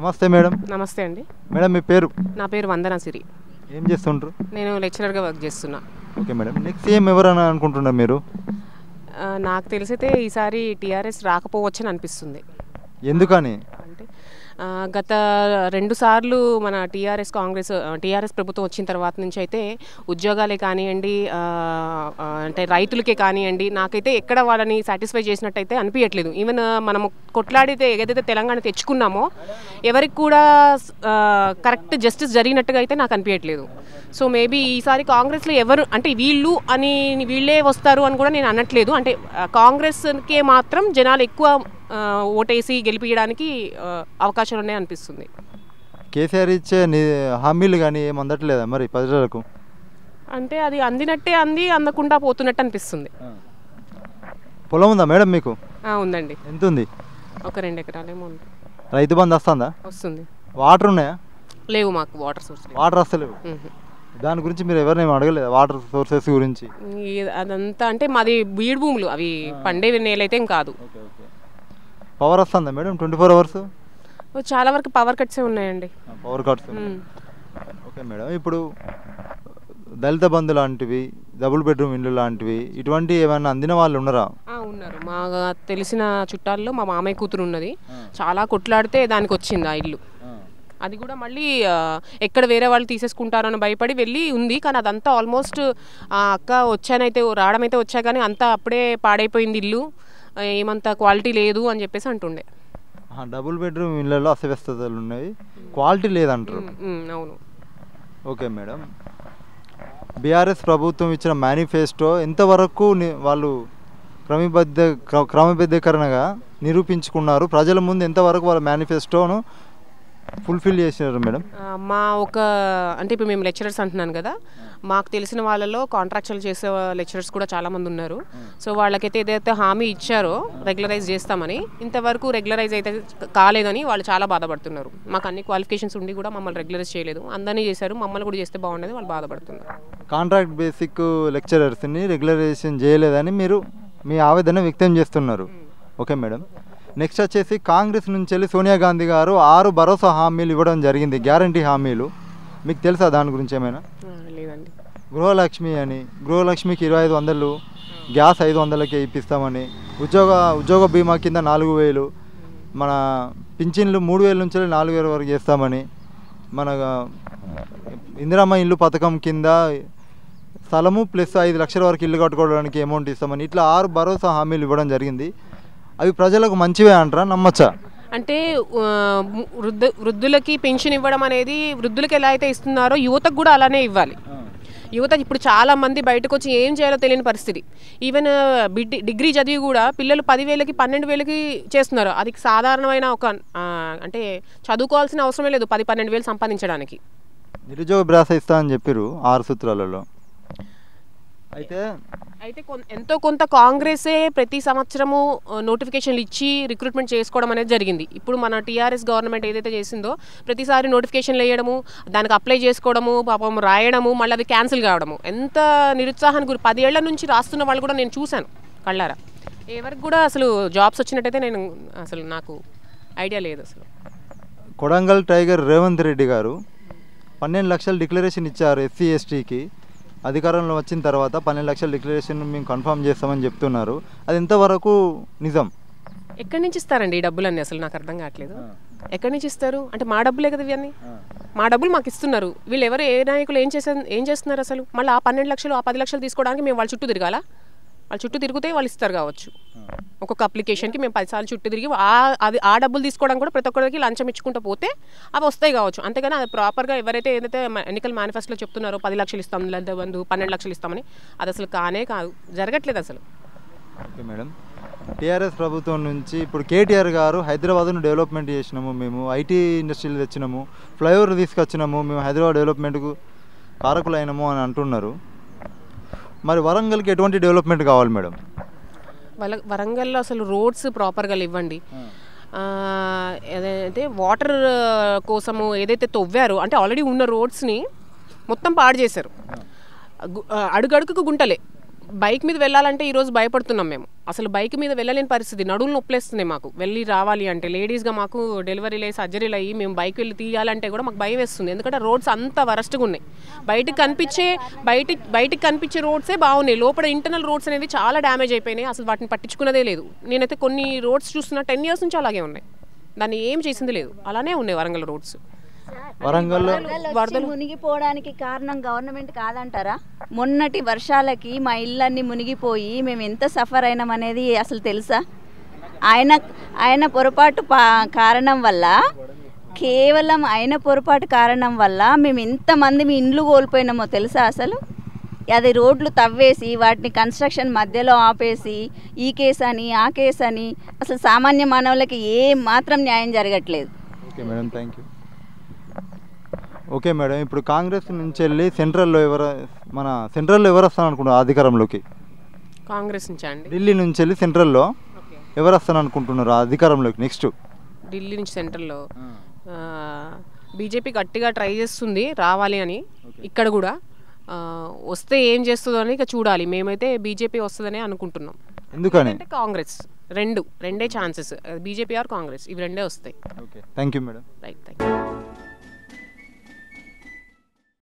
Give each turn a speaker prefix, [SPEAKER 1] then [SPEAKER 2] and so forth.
[SPEAKER 1] నమస్తే మేడం.
[SPEAKER 2] నమస్తే అండి.
[SPEAKER 1] మేడం మీ పేరు?
[SPEAKER 2] నా పేరు వందన సిరి.
[SPEAKER 1] ఏం చేస్తుంటారు
[SPEAKER 2] నేను లెక్చరర్గా వర్క్ చేస్తున్నా.
[SPEAKER 1] Okay madam. నెక్స్ట్ సీఎం ఎవరని అనుకుంటున్నారు మీరు?
[SPEAKER 2] నాకు తెలిసితే ఈసారి టీఆర్ఎస్ రాకపోవచ్చని అనిపిస్తుంది.
[SPEAKER 1] ఎందుకని?
[SPEAKER 2] గత రెండు సార్లు మన టీఆర్ఎస్ కాంగ్రెస్ టీఆర్ఎస్ ప్రభుత్వం వచ్చిన తర్వాత నుంచి అయితే ఉద్యోగాలే కానివ్వండి అంటే రైతులకే కానివ్వండి నాకైతే ఎక్కడ వాళ్ళని సాటిస్ఫై చేసినట్టయితే అనిపించట్లేదు ఈవెన్ మనం కొట్లాడితే ఏదైతే తెలంగాణ తెచ్చుకున్నామో ఎవరికి కూడా కరెక్ట్ జస్టిస్ జరిగినట్టుగా అయితే నాకు అనిపించట్లేదు సో మేబీ ఈసారి కాంగ్రెస్లో ఎవరు అంటే వీళ్ళు అని వీళ్ళే వస్తారు అని కూడా నేను అనట్లేదు. అంటే కాంగ్రెస్కే మాత్రం జనాలు ఎక్కువ ఓటేసి గెలిపించడానికి అవకాశాలు ఉన్నాయి అనిపిస్తుంది.
[SPEAKER 1] కేసీఆర్ ఇచ్చే హామీలు కానీ ఏం అందట్లేదా మరి ప్రజలకు?
[SPEAKER 2] అంటే అది అందినట్టే అంది అందకుండా పోతున్నట్టు అనిపిస్తుంది.
[SPEAKER 1] పొలం ఉందా మేడం మీకు?
[SPEAKER 2] ఉందండి.
[SPEAKER 1] ఎంత ఉంది
[SPEAKER 2] ఒక రెండు ఎకరాలేమో ఉంది.
[SPEAKER 1] రైతు బంధు వస్తుందా?
[SPEAKER 2] వస్తుంది.
[SPEAKER 1] వాటర్ ఉన్నాయా?
[SPEAKER 2] లేవు మాకు వాటర్ సోర్స్
[SPEAKER 1] వాటర్ వస్తలేవు దాని గురించి మీరు ఎవరిని అడగలేదు వాటర్ సోర్సెస్ గురించి?
[SPEAKER 2] అదంతా అంటే మాది బీడు భూములు అవి పండే నేలైతే ఏం కాదు.
[SPEAKER 1] పవర్ వస్తుందా మేడం? Twenty four hours?
[SPEAKER 2] చాలా వరకు పవర్ కట్సే ఉన్నాయండి.
[SPEAKER 1] Power cuts. Okay madam. ఇప్పుడు దళిత బంధు లాంటివి డబుల్ బెడ్రూమ్ ఇల్లు లాంటివి ఇటువంటి ఏమైనా అందిన వాళ్ళు ఉన్నారా?
[SPEAKER 2] ఉన్నారు. మా తెలిసిన చుట్టాల్లో మా మామయ్య కూతురు ఉన్నది. చాలా కొట్లాడితే దానికి వచ్చింది ఆ ఇల్లు. అది కూడా మళ్ళీ ఎక్కడ వేరే వాళ్ళు తీసేసుకుంటారని భయపడి వెళ్ళి ఉంది. కానీ అదంతా ఆల్మోస్ట్ ఆ అక్క వచ్చానైతే రావడం అయితే వచ్చా కానీ అంతా అప్పుడే పాడైపోయింది ఇల్లు. ఏమంత క్వాలిటీ లేదు అని చెప్పేసి అంటుండే.
[SPEAKER 1] డబుల్ బెడ్రూమ్ ఇళ్ళలో అస్తవ్యస్తతలు ఉన్నాయి. క్వాలిటీ లేదంటారు.
[SPEAKER 2] అవును.
[SPEAKER 1] Okay madam. బీఆర్ఎస్ ప్రభుత్వం ఇచ్చిన మేనిఫెస్టో ఎంతవరకు వాళ్ళు క్రమబద్ధ క్ర- క్రమబద్ధీకరణగా నిరూపించుకున్నారు? ప్రజల ముందు ఎంతవరకు వాళ్ళ మేనిఫెస్టోను ఫుల్ఫిల్ చేసినారు మేడం.
[SPEAKER 2] మా ఒక అంటే ఇప్పుడు మేము లెక్చరర్స్ అంటున్నాను కదా మాకు తెలిసిన వాళ్ళలో కాంట్రాక్చువల్ చేసే లెక్చరర్స్ కూడా చాలా మంది ఉన్నారు. సో వాళ్ళకైతే ఏదైతే హామీ ఇచ్చారో రెగ్యులరైజ్ చేస్తామని ఇంతవరకు రెగ్యులరైజ్ అయితే కాలేదని వాళ్ళు చాలా బాధపడుతున్నారు. మాకు అన్ని క్వాలిఫికేషన్స్ ఉండి కూడా మమ్మల్ని రెగ్యులరైజ్ చేయలేదు. అందరినీ చేశారు మమ్మల్ని కూడా చేస్తే బాగుండేది వాళ్ళు బాధపడుతున్నారు.
[SPEAKER 1] కాంట్రాక్ట్ బేసిక్ లెక్చరర్స్ని రెగ్యులరైజేషన్ చేయలేదని మీరు మీ ఆవేదన వ్యక్తం చేస్తున్నారు. ఓకే మేడం నెక్స్ట్ వచ్చేసి కాంగ్రెస్ నుంచి వెళ్ళి సోనియా గాంధీ గారు ఆరు భరోసా హామీలు ఇవ్వడం జరిగింది గ్యారంటీ హామీలు. మీకు తెలుసా దాని గురించి ఏమైనా?
[SPEAKER 2] లేదండి.
[SPEAKER 1] గృహలక్ష్మి అని గృహలక్ష్మికి ఇరవై ఐదు వందలు గ్యాస్ ఐదు వందలకే ఇప్పిస్తామని ఉద్యోగ ఉద్యోగ బీమా కింద నాలుగు వేలు మన పింఛన్లు మూడు వేల నుంచి నాలుగు వేల వరకు చేస్తామని మన ఇందిరమ్మ ఇల్లు పథకం కింద స్థలము ప్లస్ ఐదు లక్షల వరకు ఇల్లు కట్టుకోవడానికి అమౌంట్ ఇస్తామని ఇట్లా ఆరు భరోసా హామీలు ఇవ్వడం జరిగింది. అవి ప్రజలకు మంచివే అంటారా? నమ్మచ్చా?
[SPEAKER 2] అంటే వృద్ధ వృద్ధులకి పెన్షన్ ఇవ్వడం అనేది వృద్ధులకి ఎలా అయితే ఇస్తున్నారో యువతకు కూడా అలానే ఇవ్వాలి. యువత ఇప్పుడు చాలా మంది బయటకు వచ్చి ఏం చేయాలో తెలియని పరిస్థితి. ఈవెన్ బిడ్ డిగ్రీ చదివి కూడా పిల్లలు పదివేలకి పన్నెండు వేలకి చేస్తున్నారు. అది సాధారణమైన ఒక అంటే చదువుకోవాల్సిన అవసరమే లేదు పది పన్నెండు వేలు సంపాదించడానికి.
[SPEAKER 1] నిరుద్యోగ భ్రాస ఇస్తా అని చెప్పారు ఆరు సూత్రాలలో. అయితే
[SPEAKER 2] అయితే కొన్- ఎంతో కొంత కాంగ్రెసే ప్రతి సంవత్సరము నోటిఫికేషన్లు ఇచ్చి రిక్రూట్మెంట్ చేసుకోవడం అనేది జరిగింది. ఇప్పుడు మన టీఆర్ఎస్ గవర్నమెంట్ ఏదైతే చేసిందో ప్రతిసారి నోటిఫికేషన్లు వేయడము దానికి అప్లై చేసుకోవడము పాపం రాయడము మళ్ళీ అవి క్యాన్సిల్ కావడము. ఎంత నిరుత్సాహానికి గురి పదేళ్ళ నుంచి రాస్తున్న వాళ్ళు కూడా నేను చూశాను కళ్ళారా. ఎవరికి కూడా అసలు జాబ్స్ వచ్చినట్టయితే నేను అసలు నాకు ఐడియా లేదు అసలు.
[SPEAKER 1] కొడంగల్ టైగర్ రేవంత్ రెడ్డి గారు పన్నెండు లక్షలు డిక్లరేషన్ ఇచ్చారు ఎస్సీ ఎస్టీకి. అధికారంలో వచ్చిన తర్వాత పన్నెండు లక్షల డిక్లరేషన్ మేము కన్ఫర్మ్ చేస్తామని చెప్తున్నారు. అది ఎంతవరకు నిజం?
[SPEAKER 2] ఎక్కడి నుంచి ఇస్తారండి ఈ డబ్బులన్నీ? అసలు నాకు అర్థం కావట్లేదు. ఎక్కడి నుంచి ఇస్తారు? అంటే మా డబ్బులే కదా ఇవన్నీ? మా డబ్బులు మాకు ఇస్తున్నారు. వీళ్ళు ఎవరు ఏ నాయకులు ఏం చేసే ఏం చేస్తున్నారు అసలు? మళ్ళీ ఆ పన్నెండు లక్షలు ఆ పది లక్షలు తీసుకోవడానికి మేము వాళ్ళ చుట్టూ తిరగాల? వాళ్ళ చుట్టూ తిరిగితే వాళ్ళు ఇస్తారు కావచ్చు. ఒక్కొక్క అప్లికేషన్కి మేము పదిసార్లు చుట్టూ తిరిగి ఆ అది ఆ డబ్బులు తీసుకోవడానికి కూడా ప్రతి ఒక్కరికి లంచం ఇచ్చుకుంటూ పోతే అవి వస్తాయి కావచ్చు. అంతేగాని అది ప్రాపర్గా ఎవరైతే ఏదైతే ఎన్నికల మేనిఫెస్టోలో చెప్తున్నారో పది లక్షలు ఇస్తాం లేదా బంధు పన్నెండు లక్షలు ఇస్తామని అది అసలు కానే కాదు. జరగట్లేదు అసలు.
[SPEAKER 1] Okay madam. టీఆర్ఎస్ ప్రభుత్వం నుంచి ఇప్పుడు కేటీఆర్ గారు హైదరాబాద్ను డెవలప్మెంట్ చేసినాము మేము ఐటీ ఇండస్ట్రీలు తెచ్చినాము ఫ్లైఓవర్ తీసుకొచ్చినాము మేము హైదరాబాద్ డెవలప్మెంట్కు కారకులైనాము అని అంటున్నారు. మరి వరంగల్కి ఎటువంటి డెవలప్మెంట్ కావాలి మేడం?
[SPEAKER 2] వల వరంగల్లో అసలు రోడ్స్ ప్రాపర్గా ఇవ్వండి ఏదైతే వాటర్ కోసము ఏదైతే తవ్వారో అంటే ఆల్రెడీ ఉన్న రోడ్స్ని మొత్తం పాడు చేశారు. అడుగడుగుకు గుంటలే. బైక్ మీద వెళ్ళాలంటే ఈరోజు భయపడుతున్నాం మేము. అసలు బైక్ మీద వెళ్ళలేని పరిస్థితి. నడువులు నొప్పులేస్తున్నాయి మాకు. వెళ్ళి రావాలి అంటే లేడీస్గా మాకు డెలివరీలు అయ్యి సర్జరీలు అయ్యి మేము బైక్ వెళ్ళి తీయాలంటే కూడా మాకు భయం వేస్తుంది. ఎందుకంటే రోడ్స్ అంత వరస్ట్గా ఉన్నాయి. బయటకు కనిపించే బయట బయటకు కనిపించే రోడ్సే బాగున్నాయి. లోపల ఇంటర్నల్ రోడ్స్ అనేది చాలా డ్యామేజ్ అయిపోయినాయి. అసలు వాటిని పట్టించుకున్నదే లేదు. నేనైతే కొన్ని రోడ్స్ చూస్తున్నా టెన్ ఇయర్స్ నుంచి అలాగే ఉన్నాయి. దాన్ని ఏం చేసింది లేదు. అలానే ఉన్నాయి వరంగల్ రోడ్స్.
[SPEAKER 1] వరంగల్లో
[SPEAKER 3] వరదలు మునిగిపోవడానికి కారణం గవర్నమెంట్ కాదంటారా? మొన్నటి వర్షాలకి మా ఇళ్ళన్నీ మునిగిపోయి మేము ఎంత సఫర్ అయినాం అనేది అసలు తెలుసా? ఆయన ఆయన పొరపాటు పా కారణం వల్ల కేవలం ఆయన పొరపాటు కారణం వల్ల మేము ఎంతమంది మీ ఇండ్లు కోల్పోయినామో తెలుసా అసలు? అది రోడ్లు తవ్వేసి వాటిని కన్స్ట్రక్షన్ మధ్యలో ఆపేసి ఈ కేసు అని ఆ కేసు అని అసలు సామాన్య మానవులకి ఏ మాత్రం న్యాయం జరగట్లేదు.
[SPEAKER 1] Okay madam thank you okay madam ఇప్పుడు కాంగ్రెస్ నుంచి వెళ్ళి సెంట్రల్లో ఎవరు మన సెంట్రల్లో ఎవరు వస్తాను అనుకుంటున్నారు అధికారంలోకి?
[SPEAKER 2] కాంగ్రెస్ నుంచా అండి?
[SPEAKER 1] ఢిల్లీ నుంచి వెళ్ళి సెంట్రల్లో ఎవరు వస్తాను అనుకుంటున్నారు అధికారంలోకి? నెక్స్ట్.
[SPEAKER 2] ఢిల్లీ నుంచి సెంట్రల్లో. బీజేపీ గట్టిగా ట్రై చేస్తుంది రావాలి అని ఇక్కడ కూడా. వస్తే ఏం చేస్తుందో అని ఇక చూడాలి. మేమైతే బీజేపీ వస్తుందని అనుకుంటున్నాం.
[SPEAKER 1] ఎందుకని?
[SPEAKER 2] కాంగ్రెస్ రెండు రెండే ఛాన్సెస్. బీజేపీ ఆర్ కాంగ్రెస్ ఇవి రెండే వస్తాయి.
[SPEAKER 1] Okay. Thank you madam.
[SPEAKER 2] Right thank you